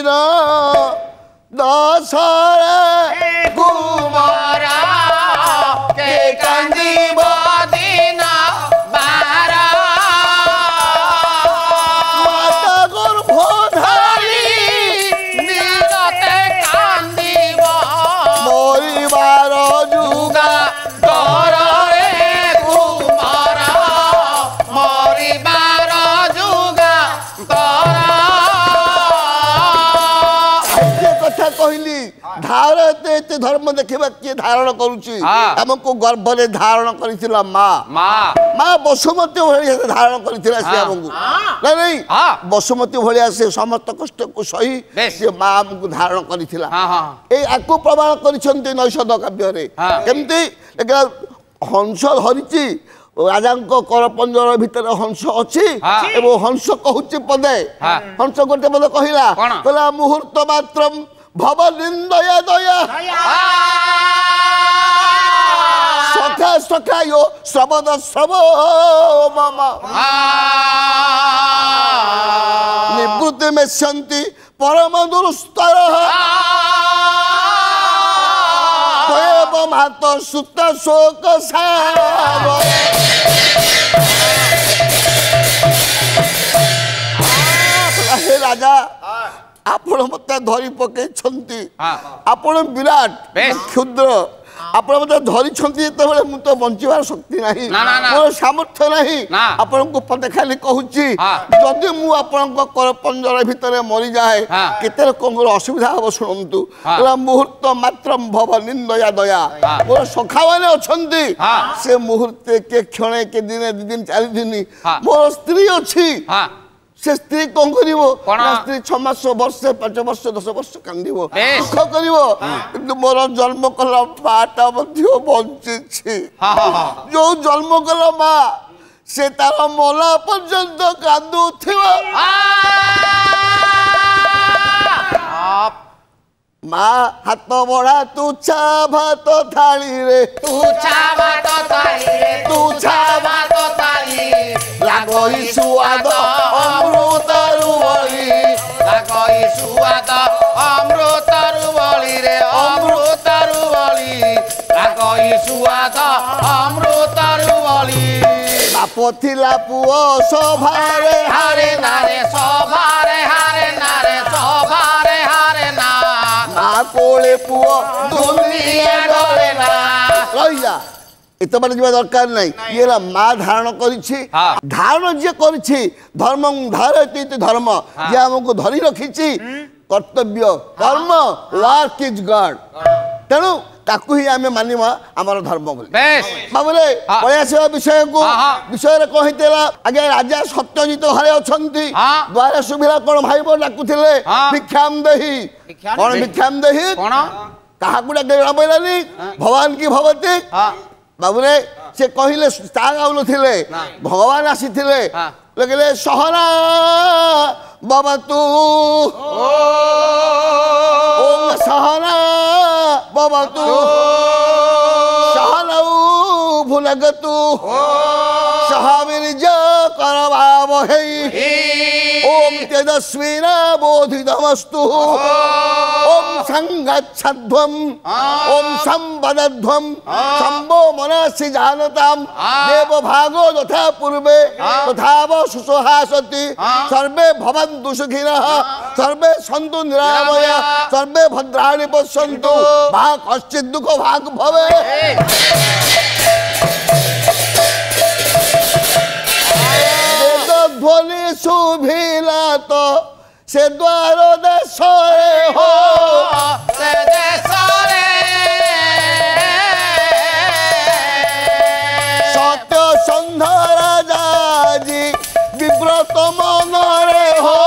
দিন দশরে কুমারা ଏତେ ଧର୍ମ ଦେଖିବା କିଏ ଧାରଣ କରୁଛି ଆମକୁ ଗର୍ଭରେ ଧାରଣ କରିଥିଲା ମା ମା ବସୁମତୀ ଭଳିଆ ଧାରଣ କରିଥିଲା ସେ ଆମକୁ ନାଇଁ ନାଇଁ ବସୁମତୀ ଭଳିଆ ସେ ସମସ୍ତ କଷ୍ଟକୁ ସହି ସେ ମା ଆମକୁ ଧାରଣ କରିଥିଲା ଏଇ ଆକୁ ପ୍ରମାଣ କରିଛନ୍ତି ନୈଷଦ କାବ୍ୟରେ କେମିତି ହଂସ ଧରିଛି ରାଜାଙ୍କ କରପଞ୍ଜର ଭିତରେ ହଂସ ଅଛି ଏବଂ ହଂସ କହୁଛି ପଦେ ହଂସ ଗୋଟେ ପଦ କହିଲା କହିଲା ମୁହୂର୍ତ୍ତ ମାତ୍ର ভবদিন দয়া সখা সখায় শ্রবণ শ্রব মম নিবৃত্তি পরম দুস্তর মাত সুত শোক রাজা ଆପଣ ମୋତେ ଧରି ପକେଇଛନ୍ତି ଆପଣ ବିରାଟ କ୍ଷୁଦ୍ର ଆପଣ ମୋତେ ଧରିଛନ୍ତି ଯେତେବେଳେ ମୁଁ ତ ବଞ୍ଚିବାର ଶକ୍ତି ନାହିଁ ମୋର ସାମର୍ଥ୍ୟ ନାହିଁ ଆପଣଙ୍କୁ ପଦେ ଖାଲି କହୁଛି ଯଦି ମୁଁ ଆପଣଙ୍କ କରପଞ୍ଜର ଭିତରେ ମରିଯାଏ କେତେ ଲୋକଙ୍କର ଅସୁବିଧା ହେବ ଶୁଣନ୍ତୁ ମୁହୂର୍ତ୍ତ ମାତ୍ର ଭବ ନିନ୍ଦୟା ଦୟା ମୋର ସଖାମାନେ ଅଛନ୍ତି ସେ ମୁହୂର୍ତ୍ତେ କିଏ କ୍ଷଣେ କିଏ ଦିନେ ଦୁଇ ଦିନ ଚାରି ଦିନ ମୋର ସ୍ତ୍ରୀ ଅଛି ସେ ସ୍ତ୍ରୀ କଣ କରିବ ସ୍ତ୍ରୀ ଛଅ ମାସ ବର୍ଷେ ପାଞ୍ଚ ବର୍ଷ ଦଶ ବର୍ଷ କାନ୍ଦିବ ଦୁଃଖ କରିବ କିନ୍ତୁ ମୋର ଜନ୍ମ କଲା ମାଟା ମଧ୍ୟ ବଞ୍ଚିଛି ଯୋଉ ଜନ୍ମ କଲା ମା ସେ ତାର ମଲା ପର୍ଯ୍ୟନ୍ତ କାନ୍ଦୁଥିବ মা হাত বড়া তুছা ভাত থালিরে তুছা ভাত থালিরে তুছা ভাত থালি লাগই সুয়াদ অমৃত রুবলি লাগই সুয়াদ অমৃত রুবলি রে অমৃত রুবলি লাগই সুয়াদ অমৃত রুবলি বাপ ଥିଲା পুଅ সভারে হারে নারে সভারে হারে କୋଳେ ପୁଅ ରହିଲା ଏତେ ବାଟ ଯିବା ଦରକାର ନାହିଁ ଇଏ ହେଲା ମା ଧାରଣ କରିଛି ଧାରଣ ଯିଏ କରିଛି ଧର୍ମ ଧାରତି ଧର୍ମ ଯିଏ ଆମକୁ ଧରି ରଖିଛି କର୍ତ୍ତବ୍ୟ କର୍ମ ୱାର୍କ ଇଜ୍ ଗଡ୍ ତେଣୁ ତାକୁ ହିଁ ଆମେ ମାନିବା ଆମର ଧର୍ମ ବୋଲି ବାବୁରେ ପଳେଇ ଆସିବା ବିଷୟକୁ ବିଷୟରେ କହିଥିଲା ଆଜ୍ଞା ରାଜା ସତ୍ୟଜିତ ଘରେ ଅଛନ୍ତି ଦ୍ୱାରେ ସୁବିଧା କଣ ଭାଇବ ଡାକୁଥିଲେ ଭିକ୍ଷାମ ଦେହି କଣ ଭିକ୍ଷାମ ଦେହି କାହାକୁ ଡାକି ଜଣା ପଡ଼ିଲାନି ଭଗବାନ କି ଭଗବତୀ ବାବୁରେ ସେ କହିଲେ ତା ଗାଉନଥିଲେ ଭଗବାନ ଆସିଥିଲେ ଲଗିଲେ ସହରା ବାବା ତୁ ସହରା توبتو شہلو بھلگتو شہامر جا قربا وحی اوم تدسوینا بودھ دمستو ओम हाँ। संगच्छध्वम ओम हाँ। संवदध्वम हाँ। संभो मनसि जानताम देव भागो यथा पूर्वे तथा व सुसुहासति सर्वे भवन्तु सुखिनः सर्वे सन्तु निरामय सर्वे भद्राणि पश्यन्तु मा कश्चित् दुःख भाग भवे ध्वनि सुभिला तो সে দ্বার দেশরে হো সে দেশরে সত্য সন্ধ্যার রাজাজি বিব্রত মনরে হো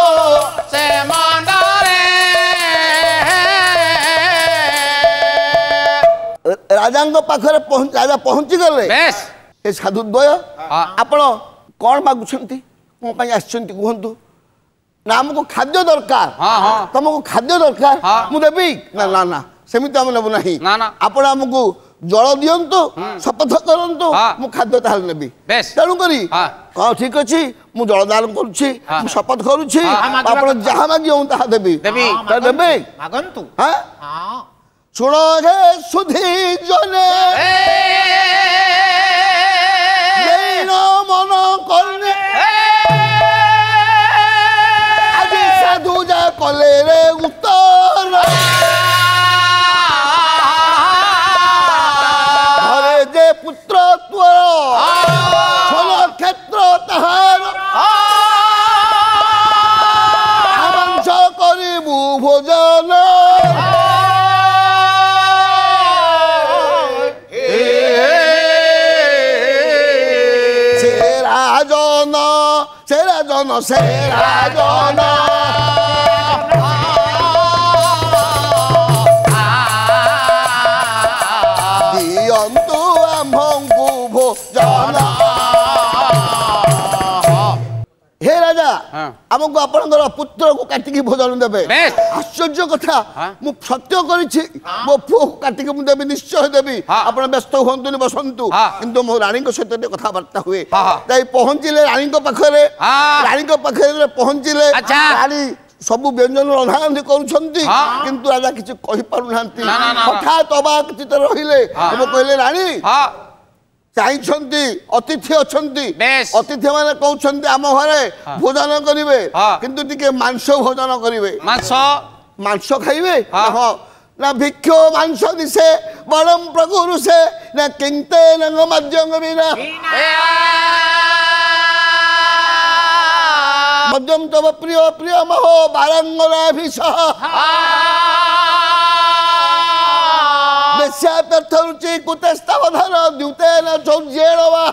সে মনরে রাজাঙ্ক পাখরে রাজা এ সাধুদ্বয় ଆପଣ କ'ଣ ମାଗୁଛନ୍ତି କ'ଣ ପାଇଁ ଆସିଛନ୍ତି କୁହନ୍ତୁ না ଆମକୁ ଖାଦ୍ୟ ଦରକାର ତମକୁ ଖାଦ୍ୟ ଦରକାର ମୁଁ ଦେବି ନା ନା ନା ସେମିତି ଆମେ ନେବୁ ନାହିଁ ଆପଣ ଆମକୁ ଜଳ ଦିଅନ୍ତୁ ଶପଥ କରନ୍ତୁ ମୁଁ ଖାଦ୍ୟ ତାହେଲେ ନେବି ତେଣୁକରି ହଁ ଠିକ ଅଛି ମୁଁ ଜଳ ଦାନ କରୁଛି ମୁଁ ଶପଥ କରୁଛି ଆପଣ ଯାହା ମାଗିବ ମୁଁ ତାହା ଦେବି ଦେବେ ଶୁଣ ରେ ସୁଧି ଜନେ como le gustara. ঘরে যে পুত্র তোর ক্ষেত্র তাহার মাংস করিবু ভোজন সেরা জন সেরা জন সেরা জন ଆମକୁ ଆପଣଙ୍କର ପୁତ୍ରକୁ କାଟିକି ଭୋଜନ ଦେବେ ଆଶ୍ଚର୍ଯ୍ୟ କଥା ମୁଁ ସତ୍ୟ କରିଛି ମୋ ପୁଅକୁ କାଟିକି ମୁଁ ଦେବି ନିଶ୍ଚୟ ଦେବି ଆପଣ ବ୍ୟସ୍ତ ହୁଅନ୍ତୁନି ବସନ୍ତୁ କିନ୍ତୁ ମୋ ରାଣୀଙ୍କ ସହିତ ଟିକେ କଥାବାର୍ତ୍ତା ହୁଏ ଯାଇ ପହଞ୍ଚିଲେ ରାଣୀଙ୍କ ପାଖରେ ରାଣୀଙ୍କ ପାଖରେ ପହଞ୍ଚିଲେ ରାଣୀ ସବୁ ବ୍ୟଞ୍ଜନ ରନ୍ଧାରନ୍ଧି କରୁଛନ୍ତି କିନ୍ତୁ ରାଜା କିଛି କହିପାରୁନାହାନ୍ତି ହଠାତ୍ ଅବାକ ଚିତ ରହିଲେ ଏବଂ କହିଲେ ରାଣୀ চাইছন্তি অতিথি অছন্তি অতিথি মানে কৌছন্তি আম ঘরে ভোজন করিবে কিন্তু টিকে মাংস ভোজন করিবে মাংস মাংস খাইবে হ্যাঁ না ভিক্ষ মাংস দিছে বরম প্রকুরুছে না কিন্তে নাঙ্গ মাধ্যম বিনা মাধ্যম তো প্রিয় প্রিয় মহ বারাঙ্গনা ভিষ Grazie per tutti cu te stava da no di utena chonjero ba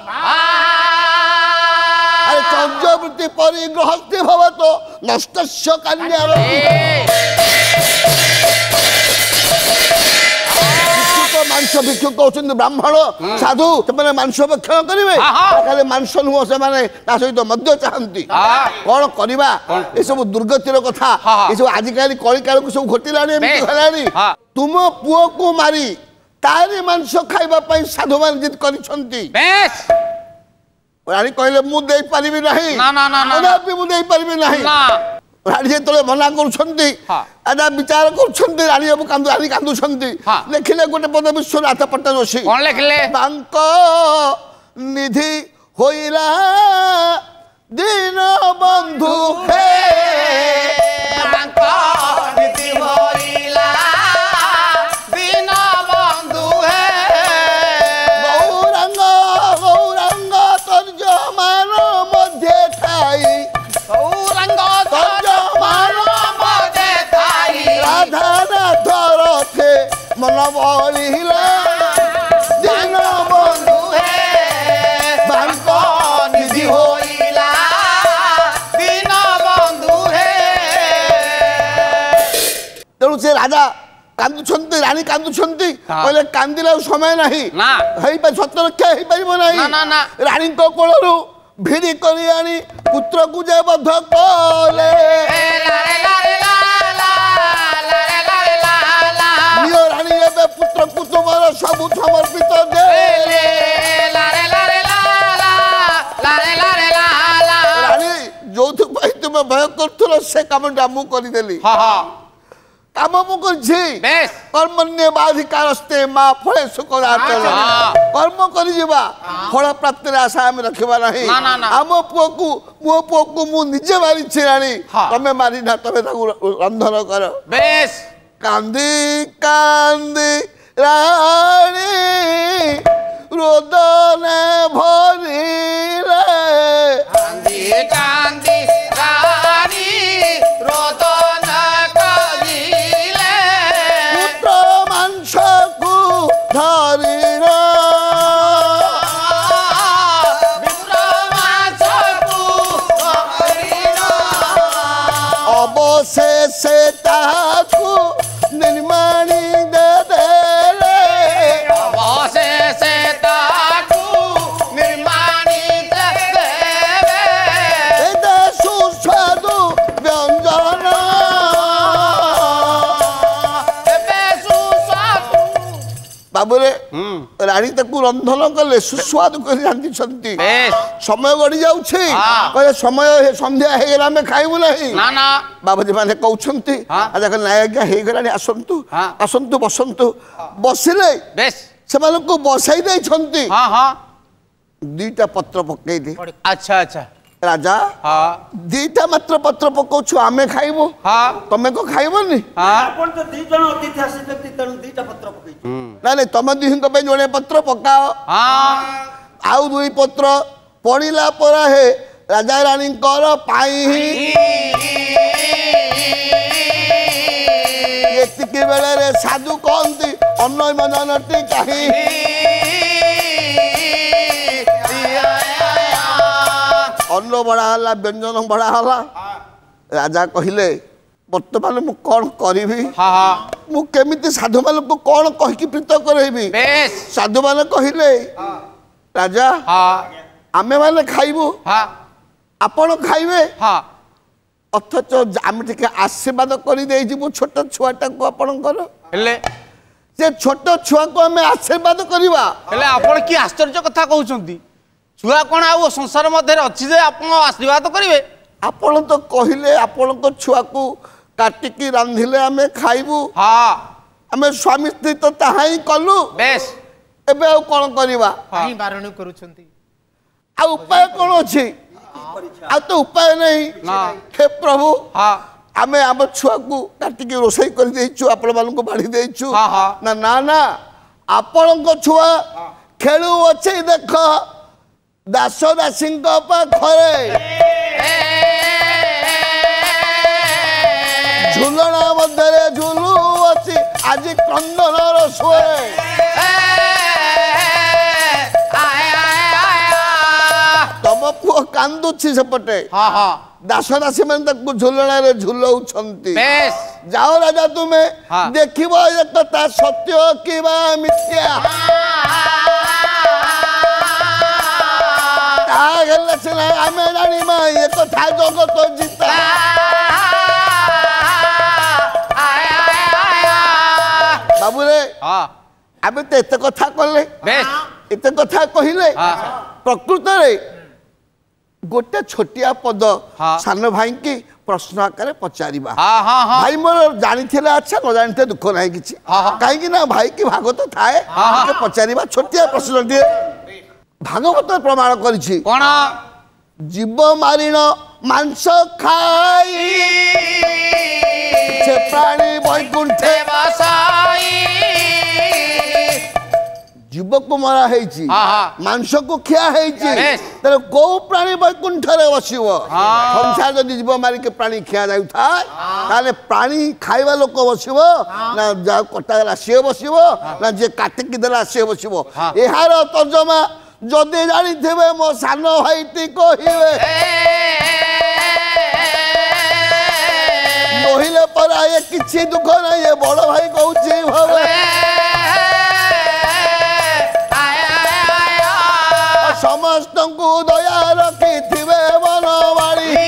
আরে চঞ্চবৃত্তি পরিগ্রহস্তি ভবত নষ্টস্য কন্যাবতী মাংস ভিক্ষুক হচ্ছেন ব্রাহ্মণ সাধু সেমানে মাংস ভক্ষণ করিবে খালি মাংস নুহ সেমানে তা সহিত মধ্য চাহান্তি কোন করিবা এসব দুর্গতির কথা এসব আজিকালি কলিকালକୁ সব ঘটিলানি এমনি হেলানি তুম পুଅକୁ মারি ତାରି ମାଂସ ଖାଇବା ପାଇଁ ସାଧୁମାନେ ଜିଦ୍ କରିଛନ୍ତି ରାଣୀ କହିଲେ ମୁଁ ଦେଇପାରିବି ନାହିଁ ବି ମୁଁ ଦେଇପାରିବି ନାହିଁ ରାଣୀ ଯେତେବେଳେ ମନା କରୁଛନ୍ତି ଏଟା ବିଚାର କରୁଛନ୍ତି ରାଣୀ ବାବୁ କାନ୍ଦୁ ରାଣୀ କାନ୍ଦୁଛନ୍ତି ଲେଖିଲେ ଗୋଟେ ପଦ ବିଶ୍ୱନାଥ ପଟ୍ଟ ଯୋଶୀ ଲେଖିଲେ ତାଙ୍କ ନିଧି ହୋଇଲା ଦିନ ବନ୍ଧୁ ହେ ତାଙ୍କ বলিলে জান বন্ধু হে বাঙ্ক নিধি হইলা দিন বন্ধু হে ତେଣୁ ସେ ରାଜା କାନ୍ଦୁଛନ୍ତି ରାଣୀ କାନ୍ଦୁଛନ୍ତି କହିଲେ କାନ୍ଦିଲେ ଆଉ ସମୟ ନାହିଁ ହେଇପାରି ସତରକ୍ଷା ହେଇପାରିବ ନାହିଁ ରାଣୀଙ୍କ କୋଳରୁ ଭିଡ଼ି କରି ଆଣି ପୁତ୍ରକୁ ଯେ ବଧ କଲେ କରୁଥିଲ ସେ କାମଟା ମୁଁ କରିଦେଲି କାମ ମୁଁ କରିଛି କର୍ମଣ୍ୟବାଧିକାରସ୍ତେ ମା ଫଳେ ସୁଖଦାଚରଣ କର୍ମ କରିଯିବା ଫଳ ପ୍ରାପ୍ତିରେ ଆଶା ଆମେ ରଖିବା ନାହିଁ ଆମ ପୁଅକୁ ମୋ ପୁଅକୁ ମୁଁ ନିଜେ ମାରିଛି ରାଣୀ ତମେ ମାରିନା ତମେ ତାକୁ ରନ୍ଧନ କର କାନ୍ଦି କାନ୍ଦି ରାଣୀ ରୋଦନେ ଭରିଲେ କାନ୍ଦି କାନ୍ଦି Pronto! ରାଣୀ ତାକୁ ରନ୍ଧନ କଲେ ସୁସ୍ୱାଦୁ କରି ରାନ୍ଧିଛନ୍ତି ସମୟ ଗଡି ଯାଉଛି କହିଲେ ସମୟ ସନ୍ଧ୍ୟା ହେଇଗଲା ଆମେ ଖାଇବୁ ନାହିଁ ବାବାଜୀ ମାନେ କହୁଛନ୍ତି ନାଇଁ ଆଜ୍ଞା ହେଇଗଲାଣି ଆସନ୍ତୁ ଆସନ୍ତୁ ବସନ୍ତୁ ବସିଲେ ସେମାନଙ୍କୁ ବସାଇ ଦେଇଛନ୍ତି ଦୁଇଟା ପତ୍ର ପକେଇଲେ ଆଚ୍ଛା ଆଚ୍ଛା রাজা দিটা মাত্র পত্র পকাউছু আমি খাইব তুমি কো খাইবনি না না তুমি দুই হিন্দ জনে পত্র পকাও আউ দুই পত্র পড়িলা পরা হে রাজা রাণীঙ্কর পাই এতিকি বেলায় সাধু কহতি অন্য মননটি কাহি অন্ন বড়া ହେଲା ବ୍ୟଞ୍ଜନ ବଢ଼ା ହେଲା ରାଜା କହିଲେ ବର୍ତ୍ତମାନ ମୁଁ କ'ଣ କରିବି ମୁଁ କେମିତି ସାଧୁମାନଙ୍କୁ କ'ଣ କହିକି ପ୍ରୀତ କରେଇବି ସାଧୁମାନେ କହିଲେ ରାଜା ଆମେମାନେ ଖାଇବୁ ଆପଣ ଖାଇବେ ଅଥଚ ଆମେ ଟିକେ ଆଶୀର୍ବାଦ କରିଦେଇଯିବୁ ଛୋଟ ଛୁଆଟାକୁ ଆପଣଙ୍କର ହେଲେ ସେ ଛୋଟ ଛୁଆକୁ ଆମେ ଆଶୀର୍ବାଦ କରିବା ହେଲେ ଆପଣ କି ଆଶ୍ଚର୍ଯ୍ୟ କଥା କହୁଛନ୍ତି ଛୁଆ କ'ଣ ଆଉ ସଂସାର ମଧ୍ୟରେ ଅଛି ଯେ ଆପଣ ଆଶୀର୍ବାଦ କରିବେ ଆପଣ ତ କହିଲେ ଆପଣଙ୍କ ଛୁଆକୁ କାଟିକି ରାନ୍ଧିଲେ ଆମେ ଖାଇବୁ ହଁ ଆମେ ସ୍ୱାମୀ ସ୍ତ୍ରୀ ତ ତାହା ହିଁ କଲୁ ବେଶ ଏବେ ଆଉ କ'ଣ କରିବା ବାରଣ କରୁଛନ୍ତି ଆଉ ଉପାୟ କ'ଣ ଅଛି ଆଉ ତ ଉପାୟ ନାହିଁ ହେ ପ୍ରଭୁ ଆମେ ଆମ ଛୁଆକୁ କାଟିକି ରୋଷେଇ କରିଦେଇଛୁ ଆପଣମାନଙ୍କୁ ବାଢ଼ି ଦେଇଛୁ ନା ନା ଆପଣଙ୍କ ଛୁଆ ଖେଳୁ ଅଛି ଦେଖ ଦାସ ଦାସୀଙ୍କ ପାଖରେ ଝୁଲଣା ମଧ୍ୟରେ ଝୁଲୁଅଛି ଆଜି କ୍ରନ୍ଦନର ସୁଏ ତମ ପୁଅ କାନ୍ଦୁଛି ସେପଟେ ଦାସ ଦାସୀ ମାନେ ତାକୁ ଝୁଲଣାରେ ଝୁଲଉଛନ୍ତି ଯାଅ ରାଜା ତୁମେ ଦେଖିବ ତା ସତ୍ୟ କିବା ମିଥ୍ୟା ତା ହେଲେ ସିନା ଆମେ ଜାଣିବା ଏ କଥା ଜଗତ ଜିତା ବାବୁରେ ଆମେ ତ ଏତେ କଥା କଲେ ଏତେ କଥା କହିଲେ ପ୍ରକୃତରେ ଗୋଟେ ଛୋଟିଆ ପଦ ସାନ ଭାଇକି ପ୍ରଶ୍ନ ଆକାରରେ ପଚାରିବା ଭାଇ ମୋର ଜାଣିଥିଲେ ଆଚ୍ଛା ନ ଜାଣିଥିଲେ ଦୁଃଖ ନାହିଁ କିଛି କାହିଁକି ନା ଭାଇକି ଭାଗ ତ ଥାଏ ପଚାରିବା ଛୋଟିଆ ପ୍ରଶ୍ନଟିଏ ଭାଗବତ ପ୍ରମାଣ କରିଛି କ'ଣ ଜୀବ ମାରିଣ ମାଂସ ଖାଇ ସେ ପ୍ରାଣୀ ବୈକୁଣ୍ଠେ ବାସାଇ ଜୀବକୁ ମରା ହେଇଛି ମାଂସକୁ ଖିଆ ହେଇଛି ତେଣୁ କୋଉ ପ୍ରାଣୀ ବୈକୁଣ୍ଠରେ ବସିବ ସଂସାର ଯଦି ଜୀବ ମାରିକି ପ୍ରାଣୀ ଖିଆ ଯାଉଥାଏ ତାହେଲେ ପ୍ରାଣୀ ଖାଇବା ଲୋକ ବସିବ ନା ଯାହା କଟାଗଲା ସିଏ ବସିବ ନା ଯିଏ କାଟିକି ଦେଲା ସିଏ ବସିବ ଏହାର ତର୍ଜମା ଯଦି ଜାଣିଥିବେ ମୋ ସାନ ଭାଇଟି କହିବେ କହିଲେ ପରା ଏ କିଛି ଦୁଃଖ ନାହିଁ ଏ ବଡ଼ ଭାଇ କହୁଛି ଭାବେ ସମସ୍ତଙ୍କୁ ଦୟା ରଖିଥିବେ ବନବାଣୀ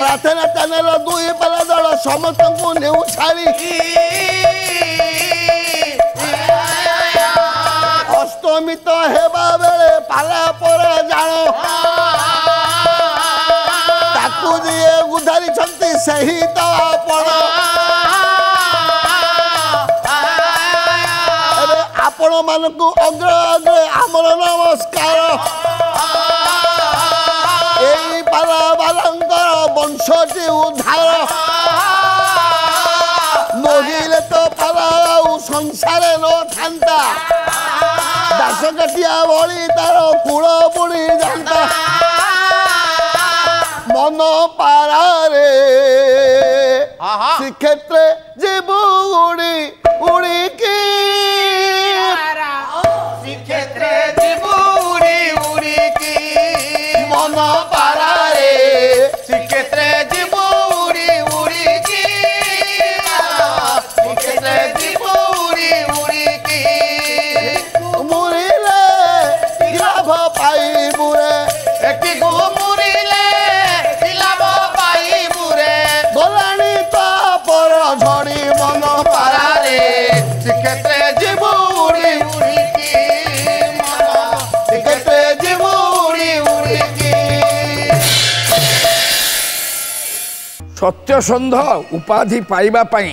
ପ୍ରାର୍ଥନା ଚ୍ୟାନେଲ ଦୁଇ ପାଲା ଦଳ ସମସ୍ତଙ୍କୁ ନେଉ ଛାଡ଼ି ସୀମିତ ହେବା ବେଳେ ପାଲା ପରେ ଜାଣ ତାକୁ ଯିଏ ଉଧାରିଛନ୍ତି ସେହି ତ ଆପଣ ଆପଣମାନଙ୍କୁ ଅଗ୍ର ଅଗ୍ରେ ଆମର ନମସ୍କାର ଏଇ ପାଲା ବାଲାଙ୍କର ବଂଶଟି ଉଦ୍ଧାର ମୋହିଲେ ତ ପାଲା ଆଉ ସଂସାରେ ନ સગટિયા વળી તારો પૂળો પૂળી જાણતા મનો પારા રે શ્રી ક્ષેત્રે જીભ ସତ୍ୟସନ୍ଧ ଉପାଧି ପାଇବା ପାଇଁ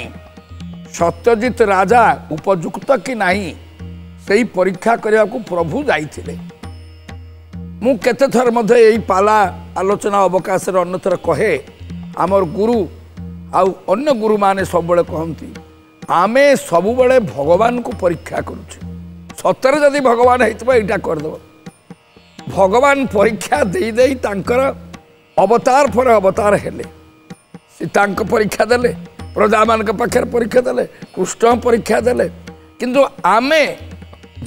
ସତ୍ୟଜିତ ରାଜା ଉପଯୁକ୍ତ କି ନାହିଁ ସେଇ ପରୀକ୍ଷା କରିବାକୁ ପ୍ରଭୁ ଯାଇଥିଲେ ମୁଁ କେତେଥର ମଧ୍ୟ ଏଇ ପାଲା ଆଲୋଚନା ଅବକାଶରେ ଅନ୍ୟଥର କହେ ଆମର ଗୁରୁ ଆଉ ଅନ୍ୟ ଗୁରୁମାନେ ସବୁବେଳେ କହନ୍ତି ଆମେ ସବୁବେଳେ ଭଗବାନଙ୍କୁ ପରୀକ୍ଷା କରୁଛୁ ସତରେ ଯଦି ଭଗବାନ ହେଇଥିବ ଏଇଟା କରିଦେବ ଭଗବାନ ପରୀକ୍ଷା ଦେଇ ଦେଇ ତାଙ୍କର ଅବତାର ପରେ ଅବତାର ହେଲେ ସୀତାଙ୍କ ପରୀକ୍ଷା ଦେଲେ ପ୍ରଜାମାନଙ୍କ ପାଖରେ ପରୀକ୍ଷା ଦେଲେ କୃଷ୍ଣ ପରୀକ୍ଷା ଦେଲେ କିନ୍ତୁ ଆମେ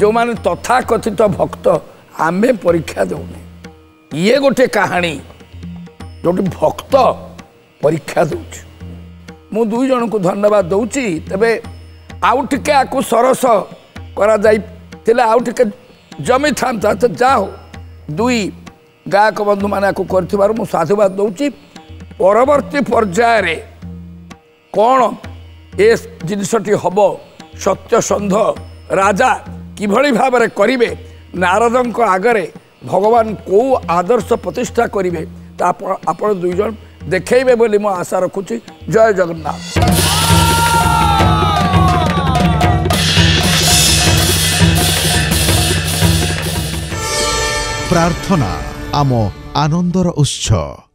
ଯେଉଁମାନେ ତଥାକଥିତ ଭକ୍ତ ଆମେ ପରୀକ୍ଷା ଦେଉନି ଇଏ ଗୋଟେ କାହାଣୀ ଯେଉଁଠି ଭକ୍ତ ପରୀକ୍ଷା ଦେଉଛି ମୁଁ ଦୁଇ ଜଣଙ୍କୁ ଧନ୍ୟବାଦ ଦେଉଛି ତେବେ ଆଉ ଟିକେ ଆକୁ ସରସ କରାଯାଇଥିଲେ ଆଉ ଟିକେ ଜମିଥାନ୍ତା ଯାହା ହଉ ଦୁଇ ଗାୟକ ବନ୍ଧୁମାନେ ଆକୁ କରିଥିବାରୁ ମୁଁ ସାଧୁବାଦ ଦେଉଛି ପରବର୍ତ୍ତୀ ପର୍ଯ୍ୟାୟରେ କ'ଣ ଏ ଜିନିଷଟି ହେବ ସତ୍ୟସନ୍ଧ ରାଜା କିଭଳି ଭାବରେ କରିବେ ନାରଦଙ୍କ ଆଗରେ ଭଗବାନ କେଉଁ ଆଦର୍ଶ ପ୍ରତିଷ୍ଠା କରିବେ ତା ଆପଣ ଦୁଇଜଣ ଦେଖେଇବେ ବୋଲି ମୁଁ ଆଶା ରଖୁଛି ଜୟ ଜଗନ୍ନାଥ ପ୍ରାର୍ଥନା ଆମ ଆନନ୍ଦର ଉତ୍ସ